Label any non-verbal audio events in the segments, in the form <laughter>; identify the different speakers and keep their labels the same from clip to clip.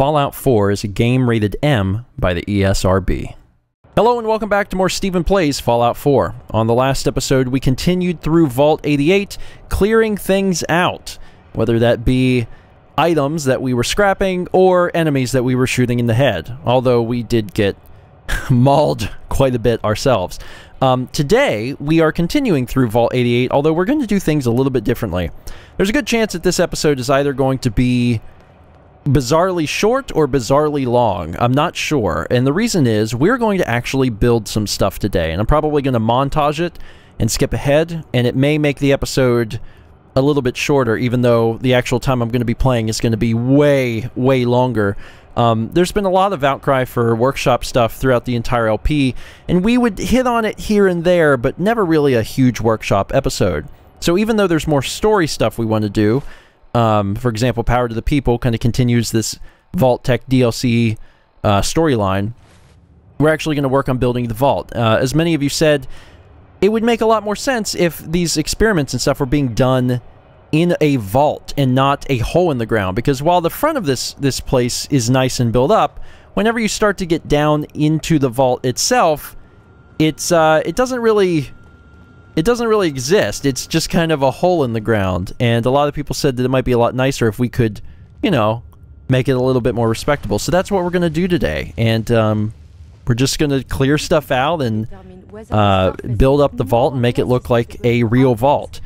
Speaker 1: Fallout 4 is a game rated M by the ESRB. Hello and welcome back to more Stephen Plays Fallout 4. On the last episode, we continued through Vault 88, clearing things out, whether that be items that we were scrapping or enemies that we were shooting in the head, although we did get <laughs> mauled quite a bit ourselves. Um, today, we are continuing through Vault 88, although we're going to do things a little bit differently. There's a good chance that this episode is either going to be bizarrely short or bizarrely long. I'm not sure. And the reason is we're going to actually build some stuff today. And I'm probably going to montage it and skip ahead. And it may make the episode a little bit shorter, even though the actual time I'm going to be playing is going to be way, way longer. Um, there's been a lot of outcry for workshop stuff throughout the entire LP, and we would hit on it here and there, but never really a huge workshop episode. So even though there's more story stuff we want to do, um, for example, Power to the People kind of continues this Vault-Tec DLC uh, storyline. We're actually going to work on building the vault. Uh, as many of you said, it would make a lot more sense if these experiments and stuff were being done in a vault and not a hole in the ground. Because while the front of this this place is nice and built up, whenever you start to get down into the vault itself, it's uh, it doesn't really it doesn't really exist. It's just kind of a hole in the ground. And a lot of people said that it might be a lot nicer if we could, you know, make it a little bit more respectable. So that's what we're going to do today. And um, we're just going to clear stuff out and uh, build up the vault and make it look like a real vault.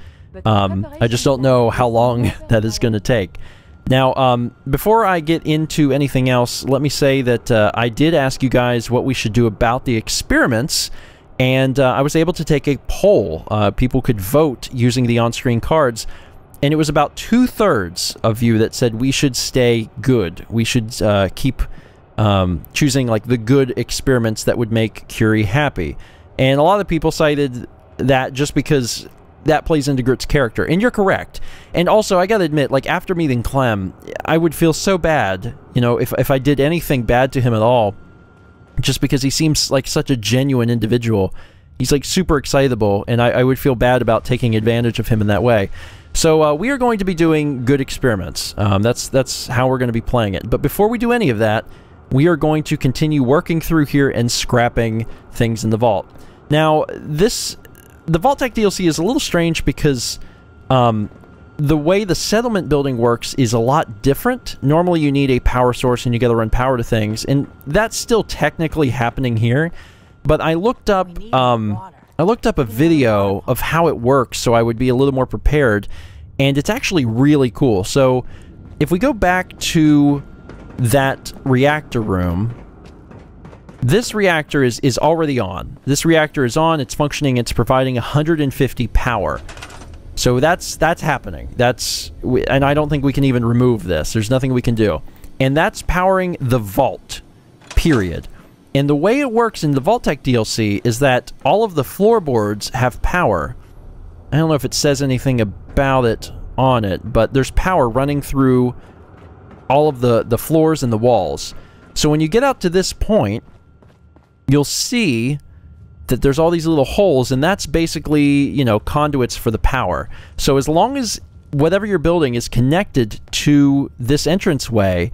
Speaker 1: Um, I just don't know how long <laughs> that is going to take. Now, um, before I get into anything else, let me say that uh, I did ask you guys what we should do about the experiments, and uh, I was able to take a poll. Uh, people could vote using the on-screen cards, and it was about two-thirds of you that said we should stay good. We should uh, keep um, choosing like the good experiments that would make Curie happy. And a lot of people cited that just because that plays into Grit's character. And you're correct. And also, I gotta admit, like, after meeting Clem, I would feel so bad, you know, if, if I did anything bad to him at all, just because he seems like such a genuine individual. He's, like, super excitable, and I, I would feel bad about taking advantage of him in that way. So, uh, we are going to be doing good experiments. Um, that's, that's how we're going to be playing it. But before we do any of that, we are going to continue working through here and scrapping things in the vault. Now, this the Vault-Tec DLC is a little strange because um, the way the settlement building works is a lot different. Normally you need a power source and you gotta run power to things, and that's still technically happening here. But I looked up um, I looked up a video of how it works so I would be a little more prepared, and it's actually really cool. So if we go back to that reactor room, this reactor is, is already on. This reactor is on, it's functioning, it's providing 150 power. So that's that's happening. That's and I don't think we can even remove this. There's nothing we can do. And that's powering the vault. Period. And the way it works in the Vault-Tec DLC is that all of the floorboards have power. I don't know if it says anything about it on it, but there's power running through all of the, the floors and the walls. So when you get out to this point, you'll see that there's all these little holes, and that's basically, you know, conduits for the power. So as long as whatever you're building is connected to this entranceway,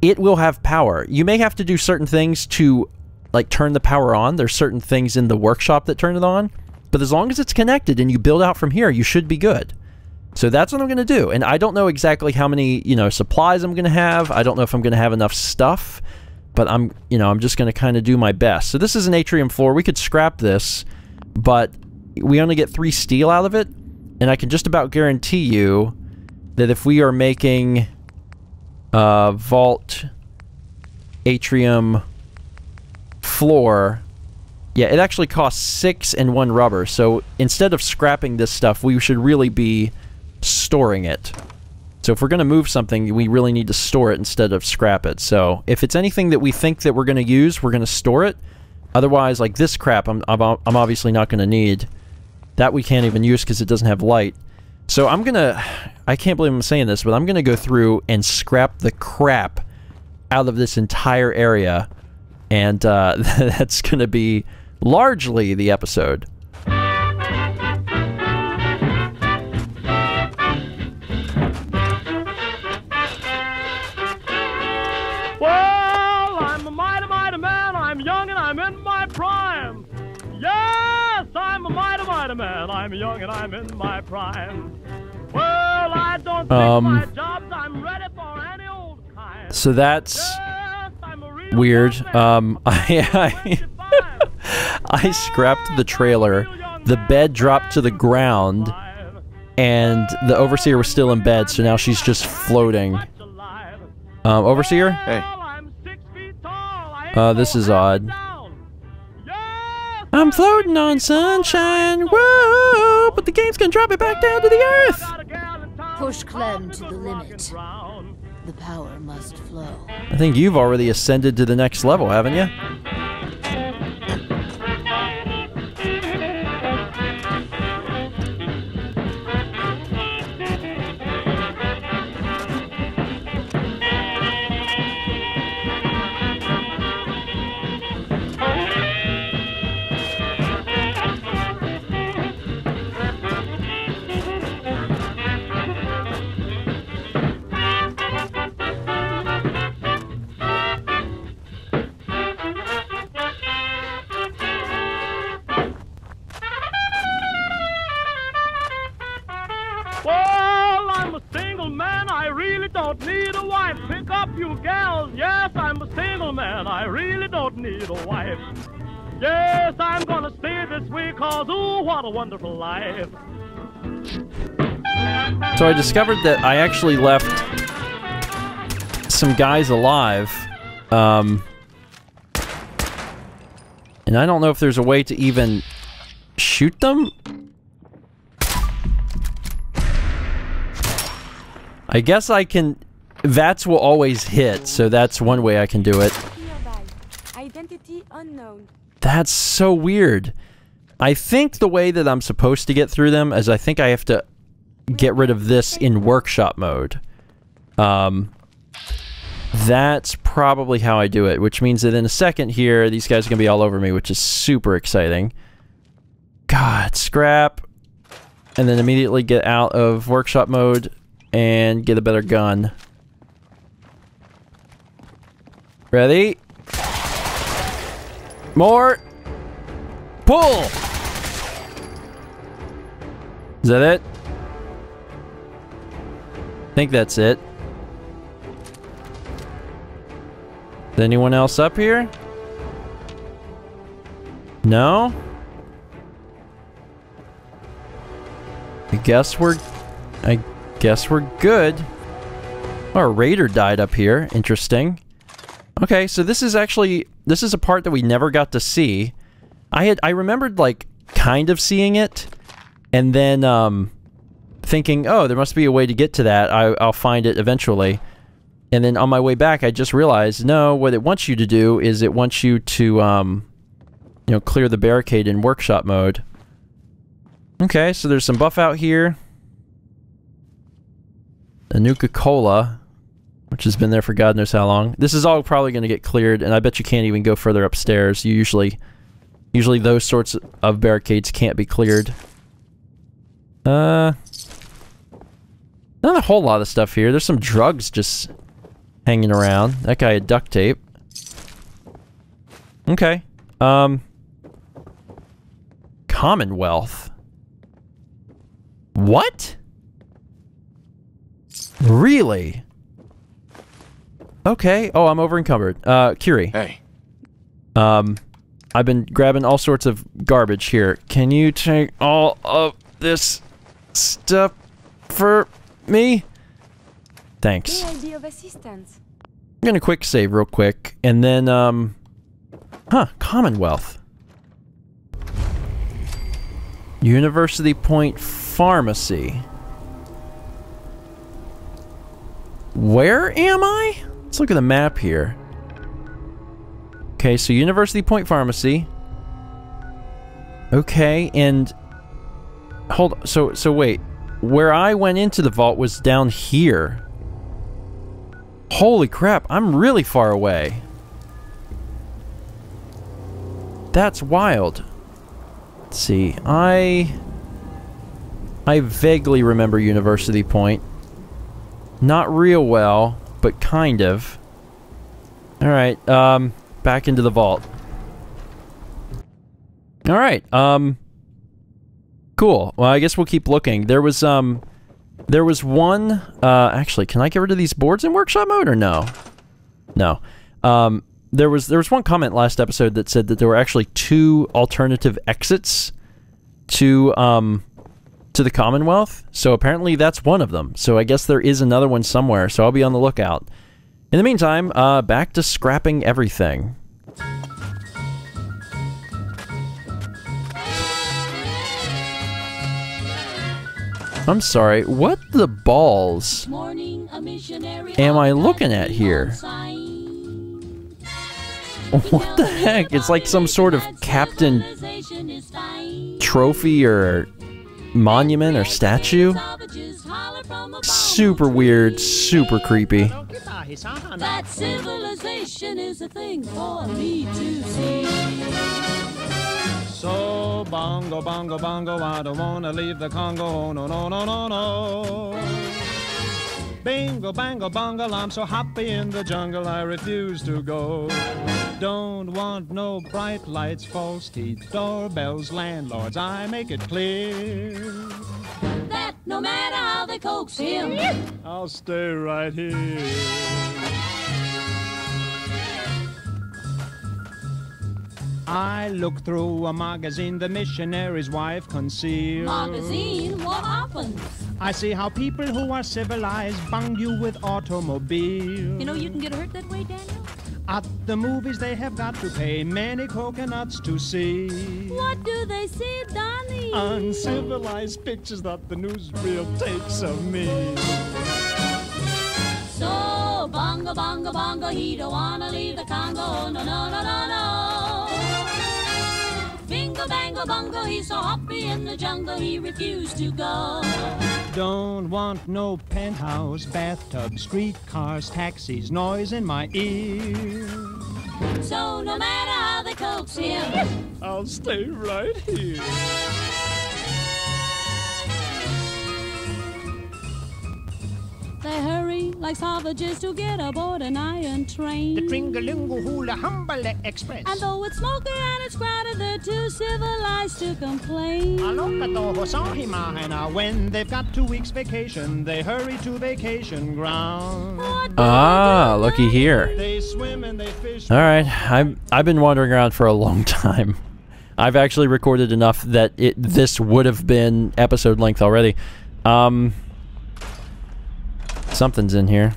Speaker 1: it will have power. You may have to do certain things to, like, turn the power on. There's certain things in the workshop that turn it on. But as long as it's connected and you build out from here, you should be good. So that's what I'm going to do. And I don't know exactly how many, you know, supplies I'm going to have. I don't know if I'm going to have enough stuff but I'm, you know, I'm just going to kind of do my best. So this is an atrium floor. We could scrap this, but we only get three steel out of it, and I can just about guarantee you that if we are making a vault atrium floor, yeah, it actually costs six and one rubber. So instead of scrapping this stuff, we should really be storing it. So if we're going to move something, we really need to store it instead of scrap it. So if it's anything that we think that we're going to use, we're going to store it. Otherwise, like this crap, I'm, I'm, I'm obviously not going to need. That we can't even use because it doesn't have light. So I'm going <sighs> to... I can't believe I'm saying this, but I'm going to go through and scrap the crap out of this entire area. And uh, <laughs> that's going to be largely the episode.
Speaker 2: Man. I'm young and I'm in my prime. Well, I don't
Speaker 1: Um,
Speaker 2: my jobs. I'm ready for any old kind.
Speaker 1: So that's
Speaker 2: Yes, I'm a real
Speaker 1: weird. Um, <laughs> I, I, I scrapped the trailer. The bed dropped to the ground, and the overseer was still in bed. So now she's just floating. Um, overseer.
Speaker 3: Hey.
Speaker 1: Uh, this is odd. I'm floating on sunshine. Whoa! But the game's gonna drop it back down to the earth.
Speaker 4: Push Clem to the limit. The power must flow.
Speaker 1: I think you've already ascended to the next level, haven't you? So I discovered that I actually left some guys alive. Um, and I don't know if there's a way to even shoot them. I guess I can. VATS will always hit, so that's one way I can do it.
Speaker 5: Identity unknown.
Speaker 1: That's so weird. I think the way that I'm supposed to get through them is I think I have to get rid of this in workshop mode. Um, that's probably how I do it, which means that in a second here, these guys are going to be all over me, which is super exciting. God, scrap. And then immediately get out of workshop mode and get a better gun. Ready? More. Pull. Is that it? Think that's it. Is anyone else up here? No? I guess we're... I guess we're good. Our raider died up here. Interesting. Okay, so this is actually... This is a part that we never got to see. I had... I remembered, like, kind of seeing it. And then, um... Thinking, oh, there must be a way to get to that. I, I'll find it eventually. And then on my way back, I just realized, no, what it wants you to do is it wants you to, um, you know, clear the barricade in workshop mode. Okay, so there's some Buffout here. A Nuka-Cola, which has been there for God knows how long. This is all probably going to get cleared, and I bet you can't even go further upstairs. You usually, usually those sorts of barricades can't be cleared. Uh, not a whole lot of stuff here. There's some drugs just hanging around. That guy had duct tape. Okay. Um. Commonwealth. What? Really? Okay. Oh, I'm over encumbered. Uh, Curie.
Speaker 3: Hey,
Speaker 1: Um, I've been grabbing all sorts of garbage here. Can you take all of this stuff for me? Thanks.
Speaker 5: May I be of assistance?
Speaker 1: I'm gonna quick save real quick, and then, um... Huh, Commonwealth. University Point Pharmacy. Where am I? Let's look at the map here. Okay, so University Point Pharmacy. Okay, and... Hold, so, so wait. Where I went into the vault was down here. Holy crap, I'm really far away. That's wild. Let's see, I... I vaguely remember University Point. Not real well, but kind of. Alright, um, back into the vault. Alright, um... Cool. Well, I guess we'll keep looking. There was um, there was one. Uh, actually, can I get rid of these boards in workshop mode or no? No. Um, there was there was one comment last episode that said that there were actually two alternative exits to um to the Commonwealth. So apparently that's one of them. So I guess there is another one somewhere. So I'll be on the lookout. In the meantime, uh, back to scrapping everything. <laughs> I'm sorry, what the balls am I looking at here? <laughs> What the heck? It's like some sort of captain trophy or monument or statue. Super weird, super creepy.
Speaker 3: That civilization is a thing for me to see.
Speaker 2: So bongo, bongo, bongo, I don't wanna leave the Congo. No, no, no, no, no. Bingo, bango, bongo, I'm so happy in the jungle, I refuse to go. Don't want no bright lights, false teeth, doorbells, landlords, I make it clear.
Speaker 3: That no matter how they coax him,
Speaker 2: I'll stay right here. I look through a magazine the missionary's wife concealed.
Speaker 3: magazine, what happens?
Speaker 2: I see how people who are civilized bung you with automobiles.
Speaker 3: You know you can get hurt that way, Daniel?
Speaker 2: At the movies they have got to pay many coconuts to see.
Speaker 3: What do they see, Donnie?
Speaker 2: Uncivilized pictures that the newsreel takes of me.
Speaker 3: So, bongo, bongo, bongo, he don't wanna leave the Congo. No, no, no, no, no. Bingo, bango, bongo, he's so happy in the jungle, he refused to go.
Speaker 2: Don't want no penthouse, bathtub, streetcars, taxis, noise in my ear.
Speaker 3: So, no matter how they coax him,
Speaker 2: I'll stay right here.
Speaker 3: They hurry like savages to get aboard an iron train.
Speaker 2: The Tringalingo Hula Humbale Express.
Speaker 3: And though it's smoky and it's crowded, they're too civilized to complain.
Speaker 2: When they've got two weeks vacation, they hurry to vacation ground.
Speaker 1: Ah,
Speaker 3: they
Speaker 1: looky here.
Speaker 2: They swim and they fish.
Speaker 1: All right, I've I've been wandering around for a long <laughs> time. I've actually recorded enough that it this would have been episode length already. Um, something's in here,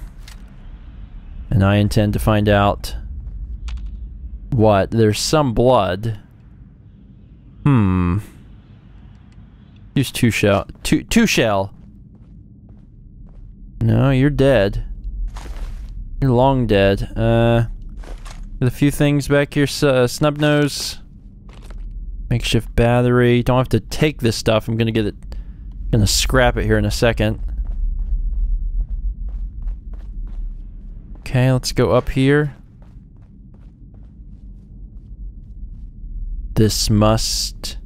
Speaker 1: and I intend to find out what. There's some blood. Hmm. Use two shell. Two two shell. No, you're dead. You're long dead. Uh. A few things back here. Uh, snub nose. Makeshift battery. Don't have to take this stuff. I'm gonna get it. Gonna scrap it here in a second. Okay, let's go up here. This must.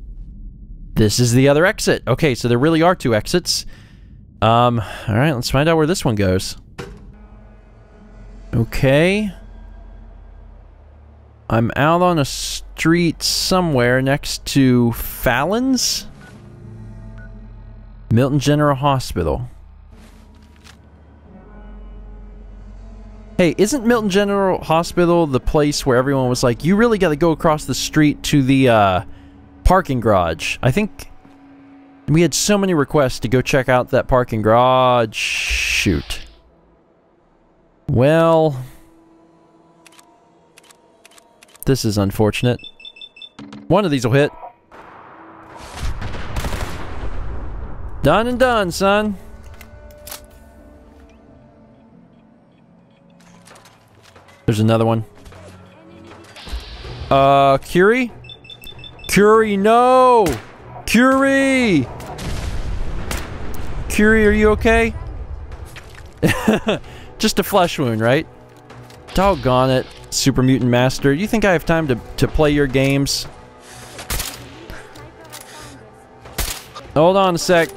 Speaker 1: This is the other exit. Okay, so there really are two exits. Um, alright, let's find out where this one goes. Okay. I'm out on a street somewhere next to Fallon's? Milton General Hospital. Hey, isn't Milton General Hospital the place where everyone was like, you really gotta go across the street to the, uh, parking garage? I think we had so many requests to go check out that parking garage. Shoot. Well... This is unfortunate. One of these will hit. Done and done, son. There's another one. Uh, Curie? Curie, no! Curie! Curie, are you okay? <laughs> Just a flesh wound, right? Doggone it, Super Mutant Master. You think I have time to, to play your games? Hold on a sec.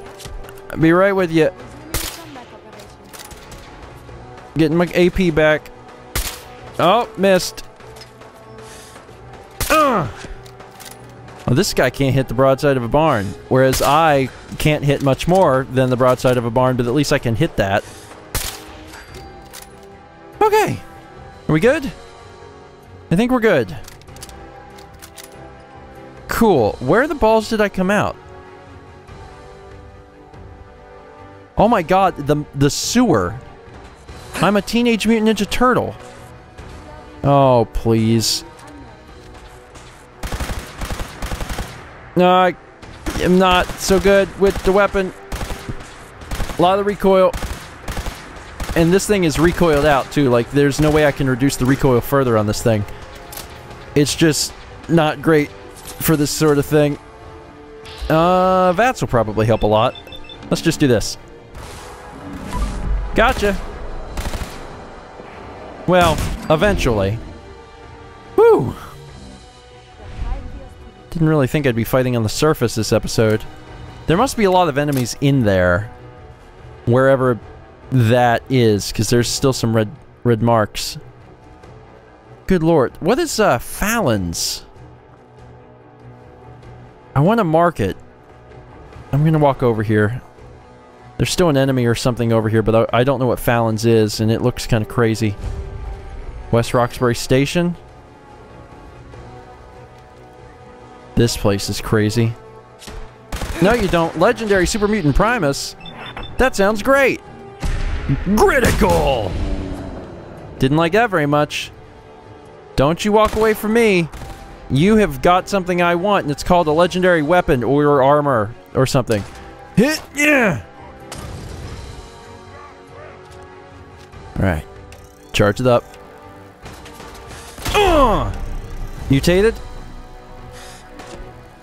Speaker 1: I'll be right with you. Getting my AP back. Oh, missed. Ugh. Well, this guy can't hit the broadside of a barn, whereas I can't hit much more than the broadside of a barn, but at least I can hit that. Okay. Are we good? I think we're good. Cool. Where the balls did I come out? Oh my god, the the sewer. I'm a teenage mutant ninja turtle. Oh, please. No, I am not so good with the weapon. A lot of recoil. And this thing is recoiled out too. Like, there's no way I can reduce the recoil further on this thing. It's just not great for this sort of thing. Uh, VATS will probably help a lot. Let's just do this. Gotcha. Well, eventually. Whew. Didn't really think I'd be fighting on the surface this episode. There must be a lot of enemies in there. Wherever that is, because there's still some red red marks. Good lord. What is, uh, Fallon's? I want to mark it. I'm gonna walk over here. There's still an enemy or something over here, but I, I don't know what Fallon's is, and it looks kind of crazy. West Roxbury Station. This place is crazy. No, you don't. Legendary Super Mutant Primus. That sounds great. Critical! Didn't like that very much. Don't you walk away from me. You have got something I want, and it's called a legendary weapon or armor or something. Hit, yeah! Alright. Charge it up. Uh! Mutated?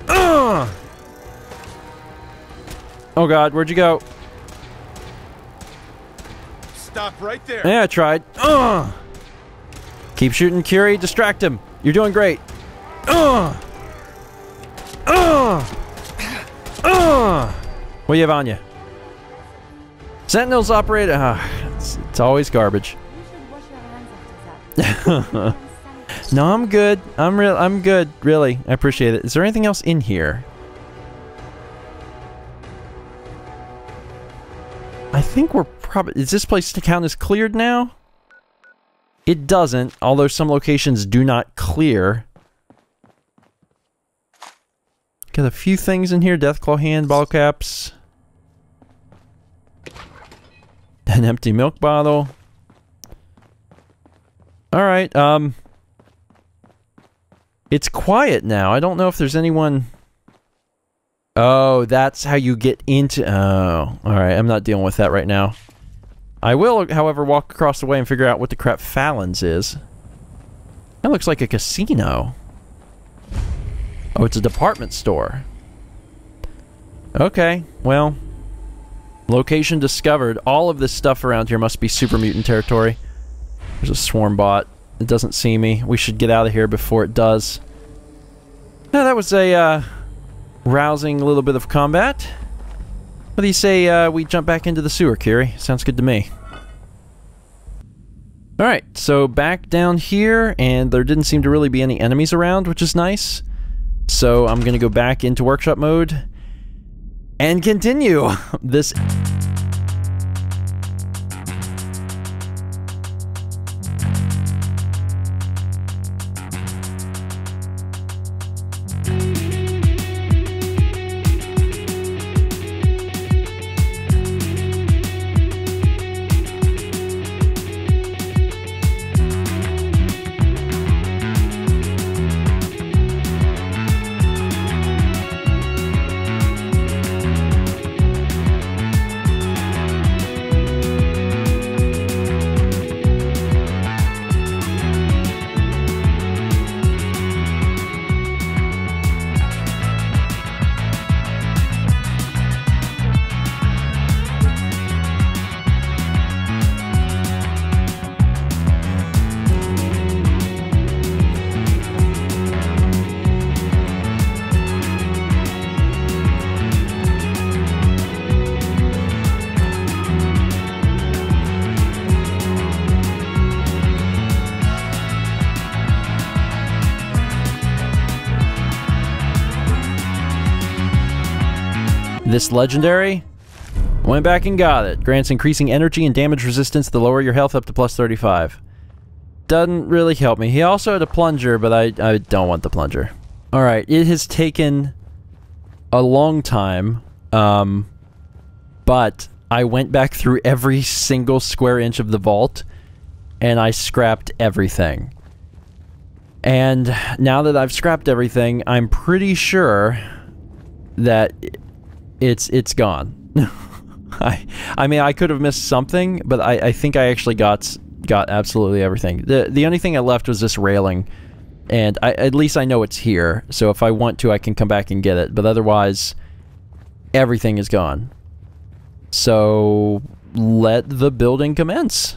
Speaker 1: Uh! Oh god, where'd you go?
Speaker 6: Stop right there.
Speaker 1: Yeah, I tried. Uh! Keep shooting, Curie. Distract him. You're doing great. Uh! Uh! Uh! What do you have on you? Sentinels operate. Uh, it's, it's always garbage. <laughs> No, I'm good. I'm real. I'm good. Really, I appreciate it. Is there anything else in here? I think we're probably. Is this place to count as cleared now? It doesn't, although some locations do not clear. Got a few things in here. Deathclaw hand, ball caps. An empty milk bottle. Alright, um... It's quiet now. I don't know if there's anyone... Oh, that's how you get into... Oh, alright. I'm not dealing with that right now. I will, however, walk across the way and figure out what the crap Fallon's is. That looks like a casino. Oh, it's a department store. Okay, well... Location discovered. All of this stuff around here must be super mutant territory. There's a swarm bot. It doesn't see me. We should get out of here before it does. Now, that was a, uh, rousing little bit of combat. What do you say, uh, we jump back into the sewer, Curie? Sounds good to me. Alright, so back down here, and there didn't seem to really be any enemies around, which is nice. So I'm gonna go back into workshop mode and continue <laughs> this This legendary went back and got it. Grants increasing energy and damage resistance to lower your health up to plus 35. Doesn't really help me. He also had a plunger, but I, I don't want the plunger. Alright, it has taken a long time, um, but I went back through every single square inch of the vault, and I scrapped everything. And now that I've scrapped everything, I'm pretty sure that it's it's gone. <laughs> I I mean I could have missed something, but I, I think I actually got got absolutely everything. The the only thing I left was this railing. And I, at least I know it's here, so if I want to I can come back and get it, but otherwise everything is gone. So let the building commence.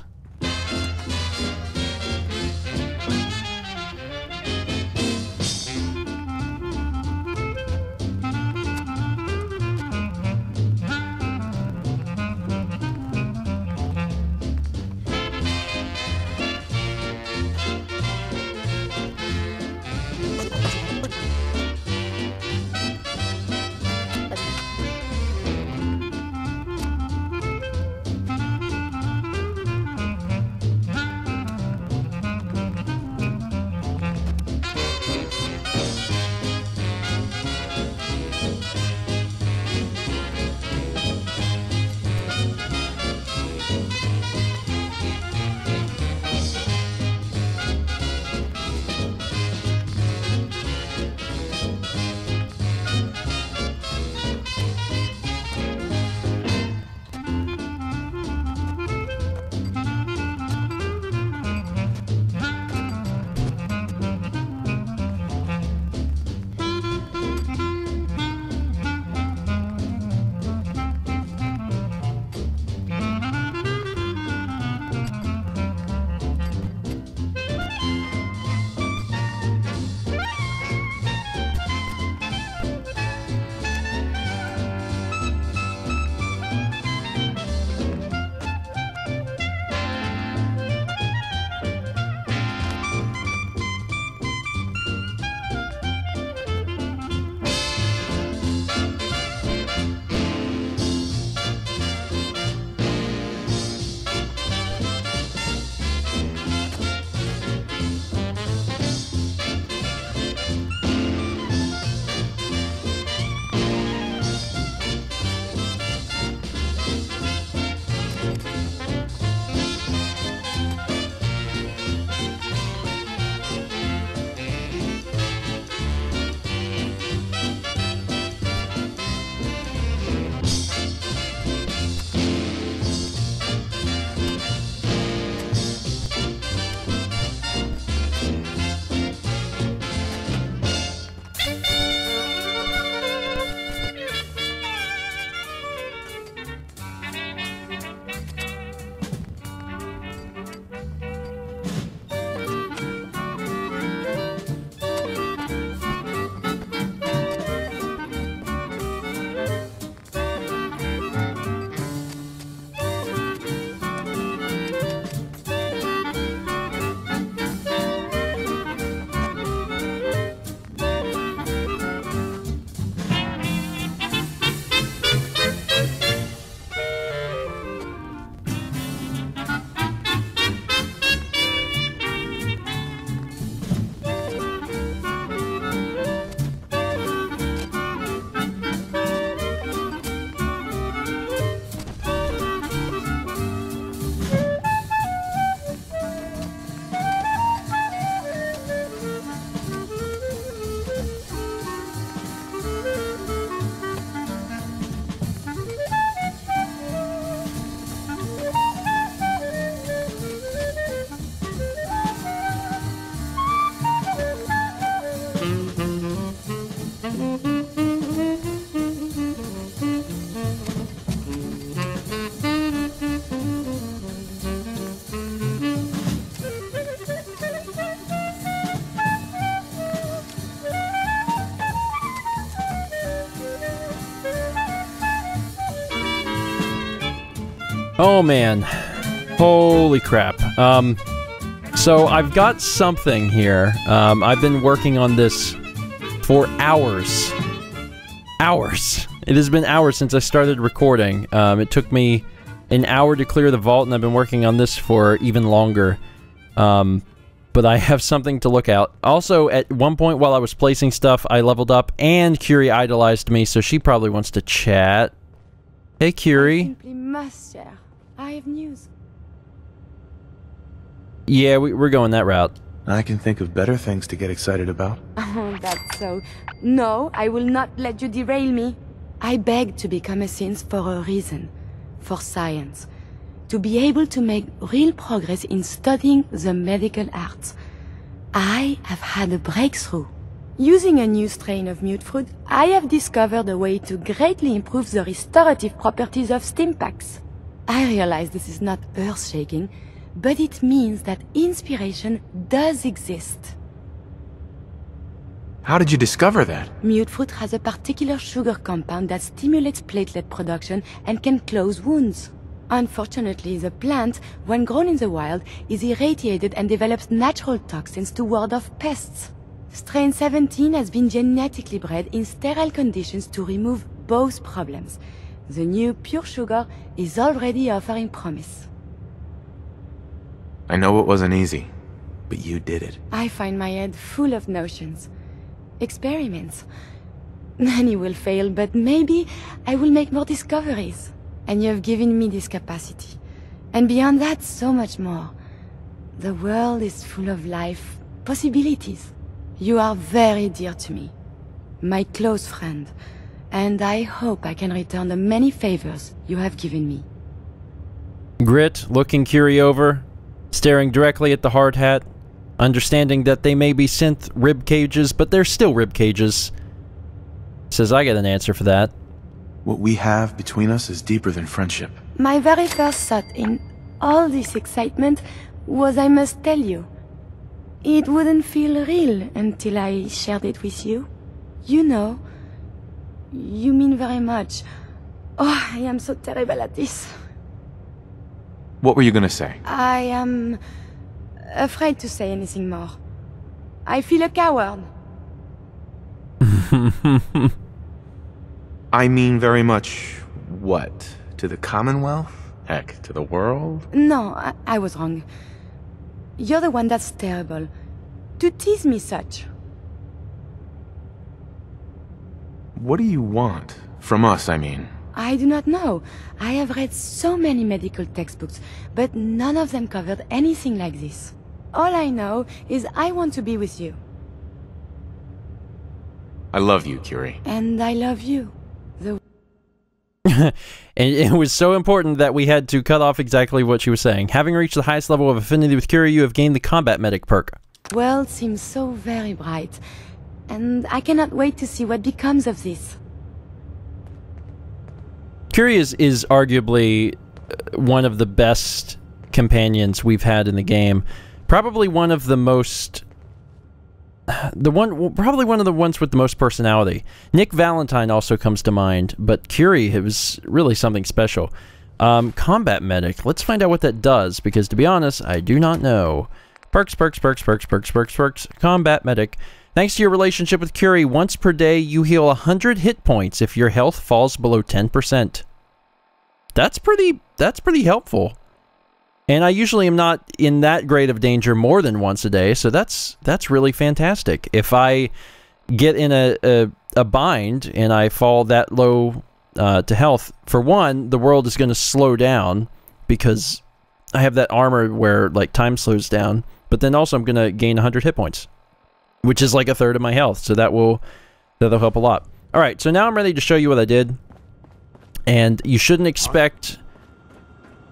Speaker 1: Oh man. Holy crap. Um, so I've got something here. Um, I've been working on this for hours. Hours. It has been hours since I started recording. Um, it took me an hour to clear the vault, and I've been working on this for even longer. Um, but I have something to look out. Also, at one point while I was placing stuff, I leveled up, and Curie idolized me, so she probably wants to chat. Hey, Curie.
Speaker 5: Simply must share. I have news.
Speaker 1: Yeah, we, we're going that route.
Speaker 6: I can think of better things to get excited about. <laughs>
Speaker 5: Oh, that's so. No, I will not let you derail me. I beg to become a synth for a reason. For science. To be able to make real progress in studying the medical arts. I have had a breakthrough. Using a new strain of mutfruit, I have discovered a way to greatly improve the restorative properties of stimpaks. I realize this is not earth-shaking, but it means that inspiration does exist.
Speaker 6: How did you discover that?
Speaker 5: Mutfruit has a particular sugar compound that stimulates platelet production and can close wounds. Unfortunately, the plant, when grown in the wild, is irradiated and develops natural toxins to ward off pests. Strain 17 has been genetically bred in sterile conditions to remove both problems. The new pure sugar is already offering promise.
Speaker 6: I know it wasn't easy, but you did it.
Speaker 5: I find my head full of notions. Experiments. Many will fail, but maybe I will make more discoveries. And you have given me this capacity. And beyond that, so much more. The world is full of life, possibilities. You are very dear to me. My close friend. And I hope I can return the many favors you have given me.
Speaker 1: Grit, looking Curie over, staring directly at the hard hat, understanding that they may be synth rib cages, but they're still rib cages. Says I get an answer for that.
Speaker 6: What we have between us is deeper than friendship.
Speaker 5: My very first thought in all this excitement was I must tell you. It wouldn't feel real until I shared it with you. You know, you mean very much. Oh, I am so terrible at this.
Speaker 6: What were you gonna say?
Speaker 5: I am afraid to say anything more. I feel a coward. <laughs>
Speaker 6: I mean very much what? To the Commonwealth? Heck, to the world?
Speaker 5: No, I, I was wrong. You're the one that's terrible. To tease me such.
Speaker 6: What do you want? From us, I mean.
Speaker 5: I do not know. I have read so many medical textbooks, but none of them covered anything like this. All I know is I want to be with you.
Speaker 6: I love you, Curie.
Speaker 5: And I love you. The <laughs>
Speaker 1: and it was so important that we had to cut off exactly what she was saying. Having reached the highest level of affinity with Curie, you have gained the Combat Medic perk.
Speaker 5: world seems so very bright. And I cannot wait to see what becomes of this.
Speaker 1: Curie is, is arguably uh, one of the best companions we've had in the game. Probably one of the most <sighs> the one probably one of the ones with the most personality. Nick Valentine also comes to mind, but Curie was really something special. Um, combat medic. Let's find out what that does because to be honest, I do not know. Perks, perks, perks, perks, perks, perks, perks. Combat medic. Thanks to your relationship with Curie, once per day you heal 100 hit points if your health falls below 10%. That's pretty that's pretty helpful. And I usually am not in that great of danger more than once a day, so that's that's really fantastic. If I get in a, a, a bind and I fall that low uh, to health, for one, the world is going to slow down because I have that armor where like time slows down. But then also I'm going to gain 100 hit points, which is like a third of my health, so that will that'll help a lot. All right, so now I'm ready to show you what I did, and you shouldn't expect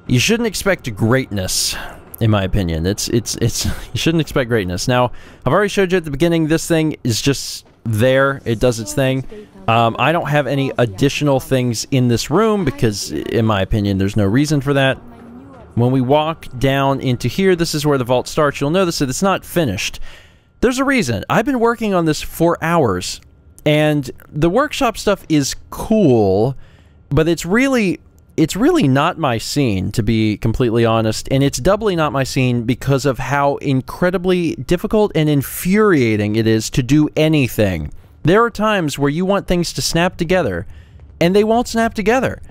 Speaker 1: you shouldn't expect greatness in my opinion. It's it's it's <laughs> you shouldn't expect greatness. Now i've already showed you at the beginning this thing is just there. It does its thing. Um, i don't have any additional things in this room because in my opinion there's no reason for that. When we walk down into here this is where the vault starts. You'll notice that it's not finished there's a reason i've been working on this for hours and the workshop stuff is cool but it's really it's really not my scene, to be completely honest, and it's doubly not my scene because of how incredibly difficult and infuriating it is to do anything. There are times where you want things to snap together, and they won't snap together.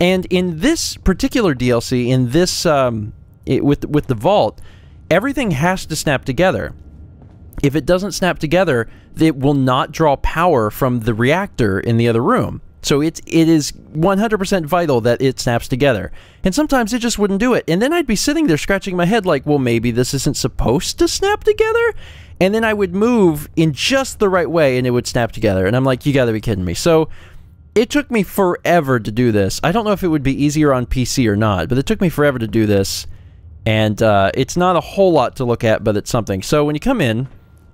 Speaker 1: And in this particular DLC, in this um, it, with with the vault, everything has to snap together. If it doesn't snap together, it will not draw power from the reactor in the other room. So it's it is 100% vital that it snaps together. And sometimes it just wouldn't do it. And then I'd be sitting there scratching my head like, well, maybe this isn't supposed to snap together. And then I would move in just the right way and it would snap together. And I'm like, you got to be kidding me. So it took me forever to do this. I don't know if it would be easier on PC or not, but it took me forever to do this. And uh, it's not a whole lot to look at, but it's something. So when you come in,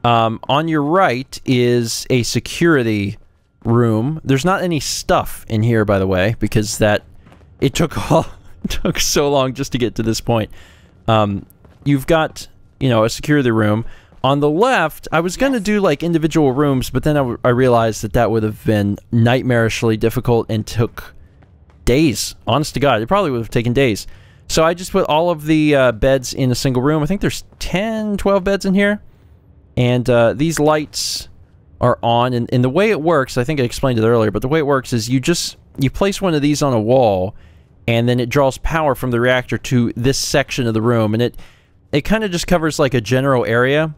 Speaker 1: um, on your right is a security room. There's not any stuff in here, by the way, because that it took <laughs> all took so long just to get to this point. Um, you've got you know a security room. On the left, I was going to do like individual rooms, but then I, I realized that that would have been nightmarishly difficult and took days. Honest to God, it probably would have taken days. So I just put all of the uh, beds in a single room. I think there's 10, 12 beds in here. And uh, these lights are on. And, and the way it works, I think I explained it earlier, but the way it works is you just, you place one of these on a wall and then it draws power from the reactor to this section of the room. And it, it kind of just covers like a general area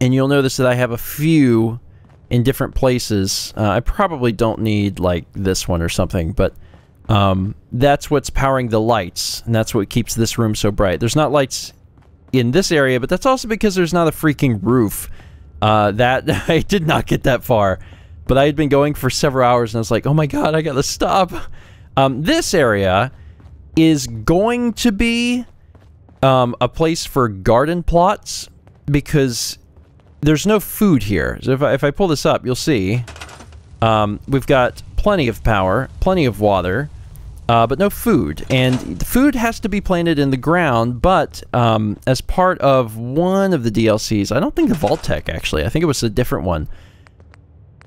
Speaker 1: and you'll notice that I have a few in different places. Uh, I probably don't need like this one or something, but um, that's what's powering the lights, and that's what keeps this room so bright. There's not lights in this area, but that's also because there's not a freaking roof. Uh, that <laughs> I did not get that far, but I had been going for several hours, and I was like, "Oh my god, I gotta stop." Um, this area is going to be um, a place for garden plots because there's no food here. So if I, if I pull this up, you'll see um, we've got plenty of power, plenty of water, uh, but no food. And the food has to be planted in the ground, but um, as part of one of the DLCs, I don't think the Vault-Tec actually, I think it was a different one.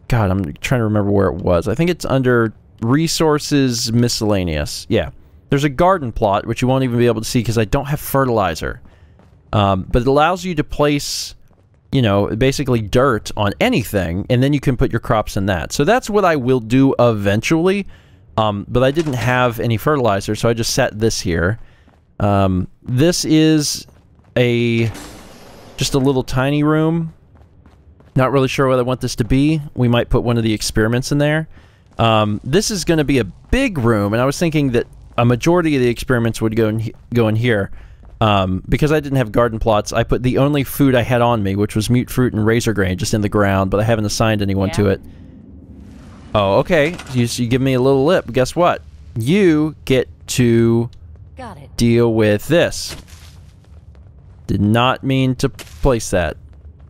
Speaker 1: God, I'm trying to remember where it was. I think it's under Resources Miscellaneous. Yeah. There's a garden plot, which you won't even be able to see because I don't have fertilizer. Um, but it allows you to place you know, basically dirt on anything, and then you can put your crops in that. So that's what I will do eventually. Um, but I didn't have any fertilizer, so I just set this here. Um, this is a just a little tiny room. Not really sure what I want this to be. We might put one of the experiments in there. Um, this is going to be a big room, and I was thinking that a majority of the experiments would go in, go in here. Um, because I didn't have garden plots, I put the only food I had on me, which was mutfruit and razorgrain, just in the ground, but I haven't assigned anyone yeah. to it. Oh, okay. You, you give me a little lip. Guess what? You get to deal with this. Did not mean to place that.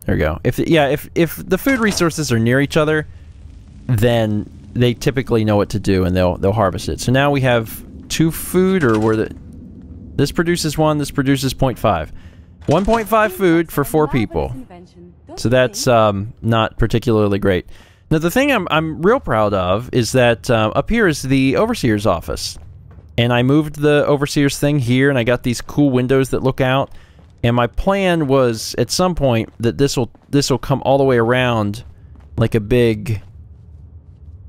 Speaker 1: There we go. If yeah, if if the food resources are near each other, then they typically know what to do and they'll they'll harvest it. So now we have two food, or were the this produces one, this produces 0.5. 1.5 food for four people. So that's um, not particularly great. Now, the thing I'm, I'm real proud of is that uh, up here is the Overseer's office. And I moved the Overseer's thing here, and I got these cool windows that look out. And my plan was, at some point, that this will this will come all the way around like a big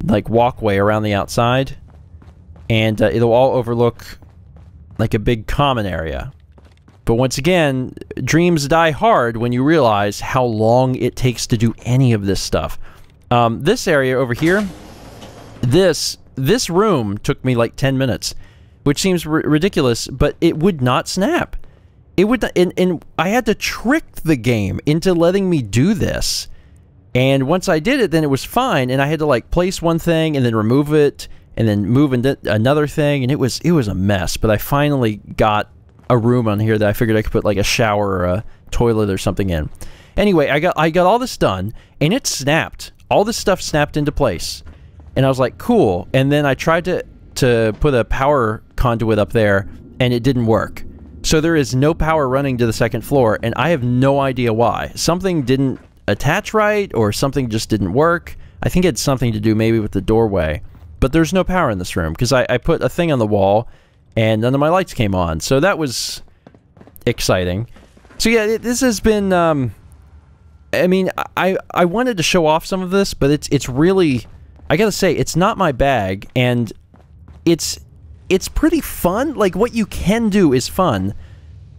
Speaker 1: like walkway around the outside. And uh, it'll all overlook like a big common area. But once again, dreams die hard when you realize how long it takes to do any of this stuff. Um, this area over here, this this room took me like 10 minutes, which seems ridiculous, but it would not snap. It would, and, and I had to trick the game into letting me do this. And once I did it, then it was fine, and I had to like place one thing and then remove it and then move into another thing, and it was it was a mess. But I finally got a room on here that I figured I could put like a shower or a toilet or something in. Anyway, I got I got all this done, and it snapped. All this stuff snapped into place, and I was like, cool. And then I tried to to put a power conduit up there, and it didn't work. So there is no power running to the second floor, and I have no idea why. Something didn't attach right, or something just didn't work. I think it's something to do maybe with the doorway. But there's no power in this room because I, I put a thing on the wall and none of my lights came on. So that was exciting. So yeah, it, this has been. Um, I mean, I I wanted to show off some of this, but it's it's really I gotta say, it's not my bag, and it's it's pretty fun. Like what you can do is fun,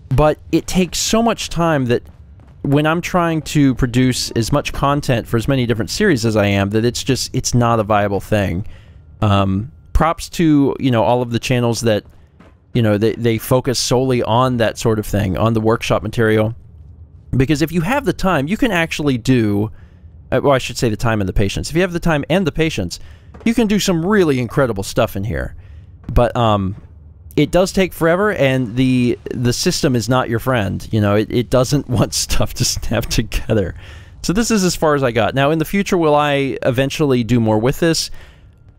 Speaker 1: but it takes so much time that when I'm trying to produce as much content for as many different series as I am, that it's just it's not a viable thing. Um, props to you know all of the channels that you know they they focus solely on that sort of thing, on the workshop material, because if you have the time, you can actually do. uh, Well, I should say the time and the patience. If you have the time and the patience, you can do some really incredible stuff in here. But um, it does take forever, and the the system is not your friend. You know, it, it doesn't <laughs> want stuff to snap together. So this is as far as I got. Now, in the future, will I eventually do more with this?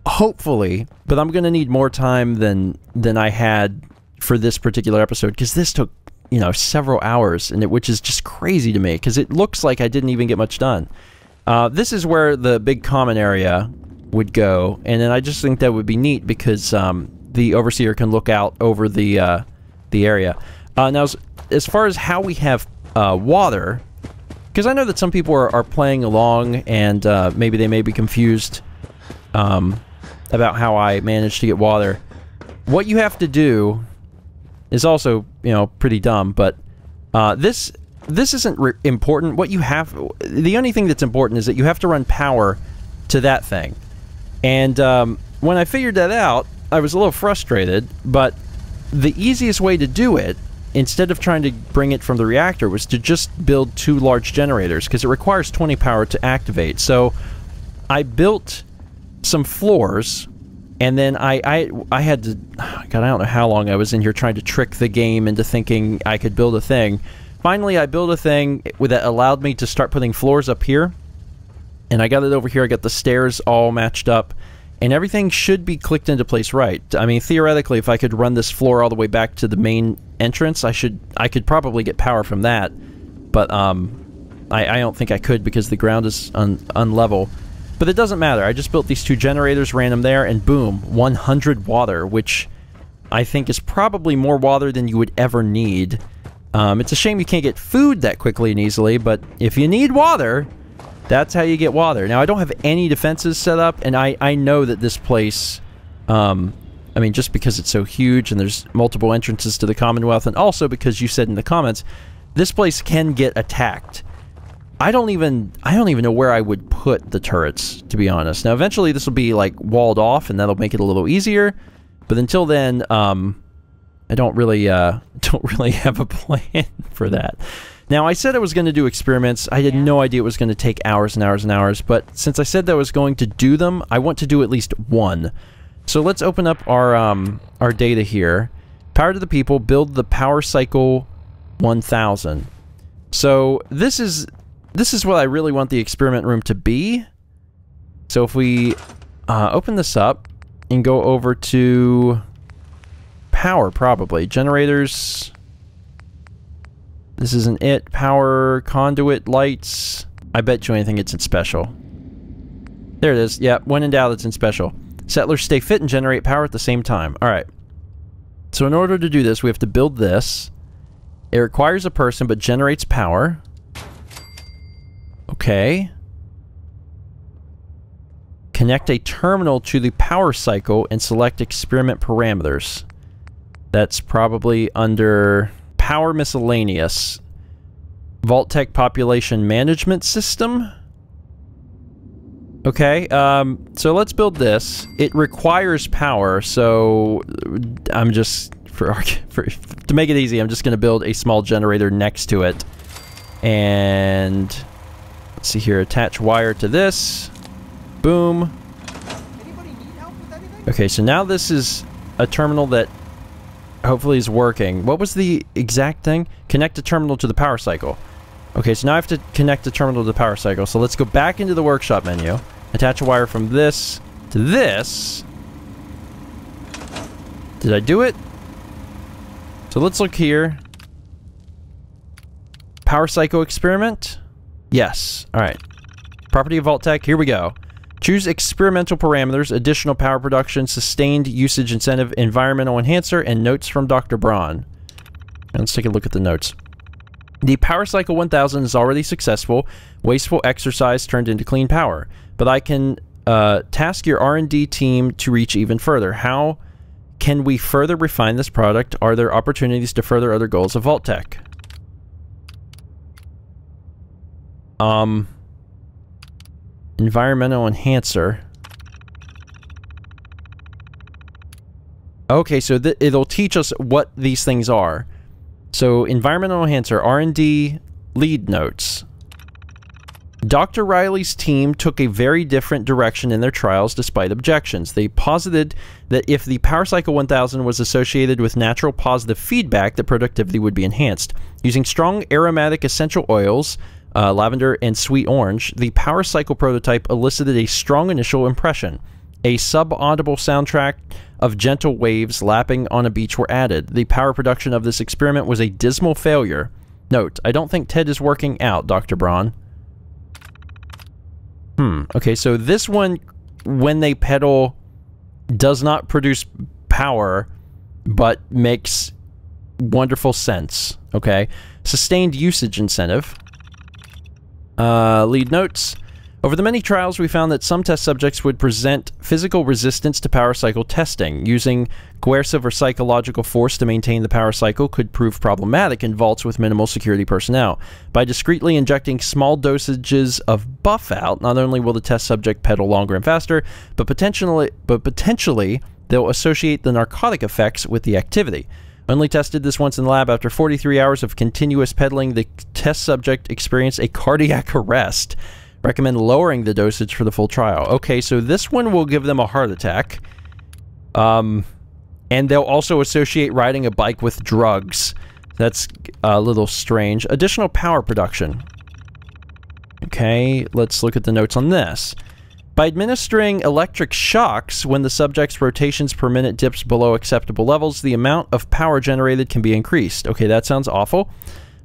Speaker 1: Hopefully, but I'm going to need more time than than I had for this particular episode because this took you know several hours, and it, which is just crazy to me because it looks like I didn't even get much done. Uh, this is where the big common area would go, and then I just think that would be neat because um, the overseer can look out over the uh, the area. Uh, now, as, as far as how we have uh, water, because I know that some people are, are playing along and uh, maybe they may be confused um, about how I managed to get water. What you have to do is also, you know, pretty dumb, but uh, this this isn't important. What you have, the only thing that's important is that you have to run power to that thing. And um, when I figured that out, I was a little frustrated, but the easiest way to do it, instead of trying to bring it from the reactor, was to just build two large generators, because it requires 20 power to activate. So I built some floors, and then I, I, I had to... God, I don't know how long I was in here trying to trick the game into thinking I could build a thing. Finally, I built a thing that allowed me to start putting floors up here, and I got it over here. I got the stairs all matched up, and everything should be clicked into place right. I mean, theoretically, if I could run this floor all the way back to the main entrance, I should I could probably get power from that, but um, I, I don't think I could because the ground is un unlevel. But it doesn't matter. I just built these two generators, ran them there, and boom, 100 water, which I think is probably more water than you would ever need. Um, it's a shame you can't get food that quickly and easily, but if you need water, that's how you get water. Now, I don't have any defenses set up, and I, I know that this place, um, I mean, just because it's so huge and there's multiple entrances to the Commonwealth, and also because you said in the comments, this place can get attacked. I don't even I don't even know where I would put the turrets, to be honest. Now, eventually this will be like walled off, and that'll make it a little easier. But until then, um, I don't really uh, <laughs> don't really have a plan <laughs> for that. Now, I said I was going to do experiments. I had no idea it was going to take hours and hours and hours, but since I said that I was going to do them, I want to do at least one. So let's open up our um, our data here. Power to the people, build the power cycle 1000. So this is this is what I really want the experiment room to be. So if we uh, open this up and go over to power, probably generators. This isn't it. Power, conduit, lights. I bet you anything it's in special. There it is. Yeah, when in doubt, it's in special. Settlers stay fit and generate power at the same time. Alright. So in order to do this, we have to build this. It requires a person, but generates power. Okay. Connect a terminal to the power cycle and select experiment parameters. That's probably under Power Miscellaneous. Vault-Tec Population Management System. Okay, um, so let's build this. It requires power, so I'm just, for, <laughs> for to make it easy, I'm just going to build a small generator next to it. And, let's see here, attach wire to this. Boom. Okay, so now this is a terminal that hopefully is working. What was the exact thing? Connect the terminal to the power cycle. Okay, so now I have to connect the terminal to the power cycle. So let's go back into the workshop menu. Attach a wire from this to this. Did I do it? So let's look here. Power cycle experiment? Yes. Alright. Property of Vault-Tec. here we go. Choose experimental parameters, additional power production, sustained usage incentive, environmental enhancer, and notes from Dr. Braun. Let's take a look at the notes. The Power Cycle 1000 is already successful. Wasteful exercise turned into clean power. But I can uh, task your R&D team to reach even further. How can we further refine this product? Are there opportunities to further other goals of Vault-Tec? Um, environmental enhancer. Okay, so it'll teach us what these things are. So, environmental enhancer, R&D lead notes. Dr. Riley's team took a very different direction in their trials despite objections. They posited that if the Power Cycle 1000 was associated with natural positive feedback, the productivity would be enhanced. Using strong aromatic essential oils, uh, lavender and sweet orange, the Power Cycle prototype elicited a strong initial impression. A sub-audible soundtrack of gentle waves lapping on a beach were added. The power production of this experiment was a dismal failure. Note, I don't think Ted is working out, Dr. Braun. Hmm, okay, so this one, when they pedal, does not produce power, but makes wonderful scents, okay? Sustained usage incentive. Uh, lead notes. Over the many trials, we found that some test subjects would present physical resistance to power cycle testing. Using coercive or psychological force to maintain the power cycle could prove problematic in vaults with minimal security personnel. By discreetly injecting small dosages of Buffout, not only will the test subject pedal longer and faster, but potentially, but potentially they'll associate the narcotic effects with the activity. Only tested this once in the lab. After 43 hours of continuous pedaling, the test subject experienced a cardiac arrest. Recommend lowering the dosage for the full trial. Okay, so this one will give them a heart attack. Um, and they'll also associate riding a bike with drugs. That's a little strange. Additional power production. Okay, let's look at the notes on this. By administering electric shocks when the subject's rotations per minute dips below acceptable levels, the amount of power generated can be increased. Okay, that sounds awful.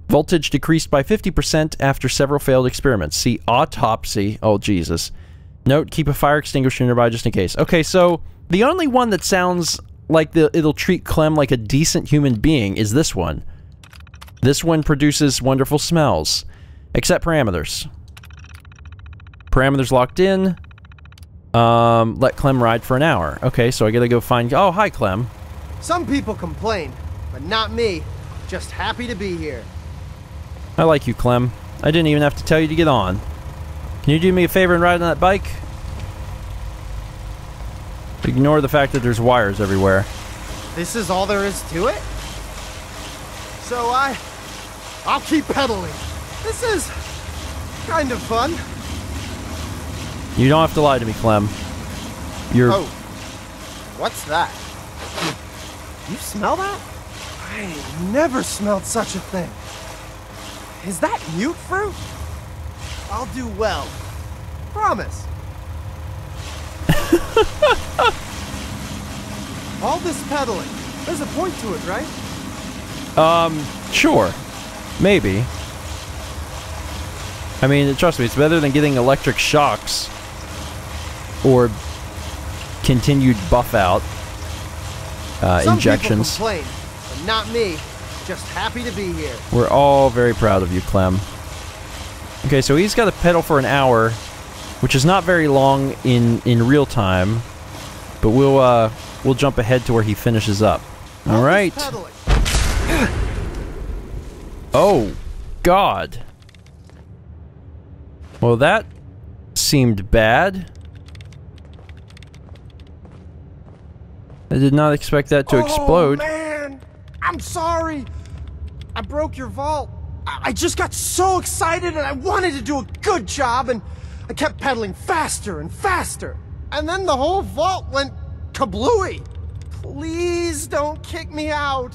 Speaker 1: Voltage decreased by 50% after several failed experiments. See autopsy. Oh, Jesus. Note, keep a fire extinguisher nearby just in case. Okay, so the only one that sounds like the, it'll treat Clem like a decent human being is this one. This one produces wonderful smells. Accept parameters. Parameters locked in. Um, let Clem ride for an hour. Okay, so I gotta go find... Oh, hi, Clem.
Speaker 7: Some people complain, but not me. Just happy to be here.
Speaker 1: I like you, Clem. I didn't even have to tell you to get on. Can you do me a favor and ride on that bike? Ignore the fact that there's wires everywhere.
Speaker 7: This is all there is to it? So I... I'll keep pedaling. This is... kind of fun.
Speaker 1: You don't have to lie to me, Clem. You're...
Speaker 7: Oh. What's that? You smell that? I never smelled such a thing. Is that mutfruit? I'll do well. Promise. <laughs> All this pedaling. There's a point to it, right?
Speaker 1: Um, sure. Maybe. I mean, trust me, it's better than getting electric shocks. Or continued Buffout. Uh,
Speaker 7: Some
Speaker 1: injections.
Speaker 7: people complain, but not me. Just happy to be here.
Speaker 1: We're all very proud of you, Clem. Okay, so he's got to pedal for an hour, which is not very long in in real time, but we'll uh we'll jump ahead to where he finishes up. All
Speaker 7: All
Speaker 1: right. Oh, God. Well, that seemed bad. I did not expect that to oh, explode.
Speaker 7: Oh, man. I'm sorry. I broke your vault. I, I just got so excited and I wanted to do a good job and I kept pedaling faster and faster. And then the whole vault went kablooey. Please don't kick me out.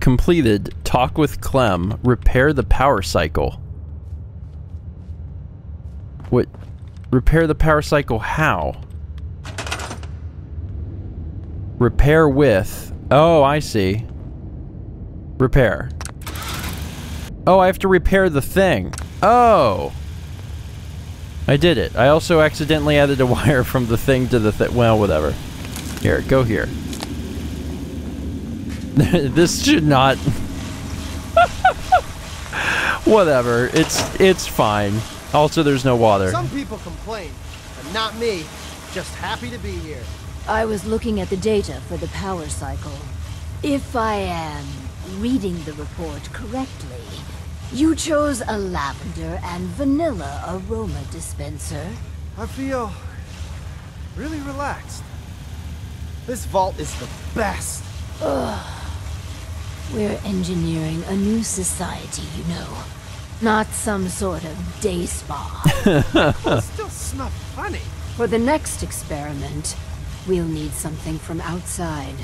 Speaker 1: Completed. Talk with Clem. Repair the power cycle. What? Repair the power cycle how? Repair with. Oh, I see. Repair. Oh, I have to repair the thing. Oh. I did it. I also accidentally added a <laughs> wire from the thing to the. Well, whatever. Here, go here. <laughs> this should not. <laughs> Whatever. It's it's fine. Also, there's no water.
Speaker 7: Some people complain, but not me. Just happy to be here.
Speaker 4: I was looking at the data for the power cycle. If I am reading the report correctly, you chose a lavender and vanilla aroma dispenser.
Speaker 7: I feel really relaxed. This vault is the best. Ugh.
Speaker 4: We're engineering a new society, you know. Not some sort of day spa.
Speaker 7: It's <laughs> still snuff funny.
Speaker 4: For the next experiment, we'll need something from outside.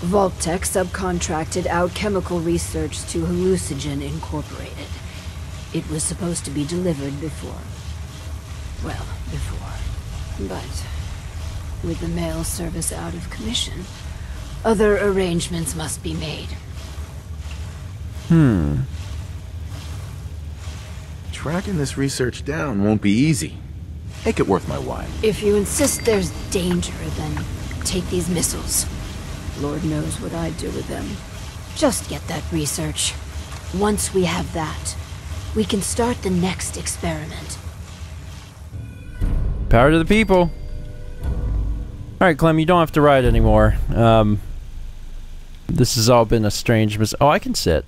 Speaker 4: Vault-Tec subcontracted out chemical research to Hallucigen Incorporated. It was supposed to be delivered before. Well, before. But with the mail service out of commission, other arrangements must be made. Hmm.
Speaker 6: Tracking this research down won't be easy. Make it worth my while.
Speaker 4: If you insist there's danger, then take these missiles. Lord knows what I'd do with them. Just get that research. Once we have that, we can start the next experiment.
Speaker 1: Power to the people. All right, Clem, you don't have to ride anymore. Um, this has all been a strange mis- Oh, I can sit.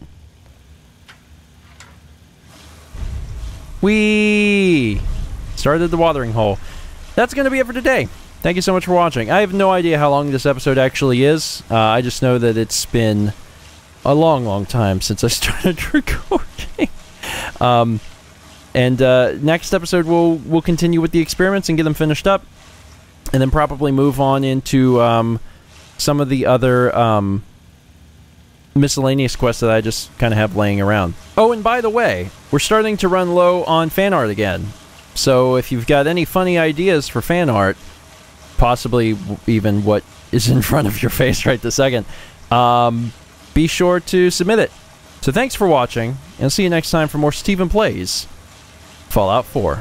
Speaker 1: We started the watering hole. That's going to be it for today. Thank you so much for watching. I have no idea how long this episode actually is. Uh, I just know that it's been a long, long time <laughs> since I started <laughs> recording. um, and uh, next episode, we'll we'll continue with the experiments and get them finished up, and then probably move on into um, some of the other um, miscellaneous quests that I just kind of have laying around. Oh, and by the way, we're starting to run low on fan art again. So if you've got any funny ideas for fan art, possibly even what is in <laughs> front of your face right this second, um, be sure to submit it. So thanks for watching, and see you next time for more Stephen Plays Fallout 4.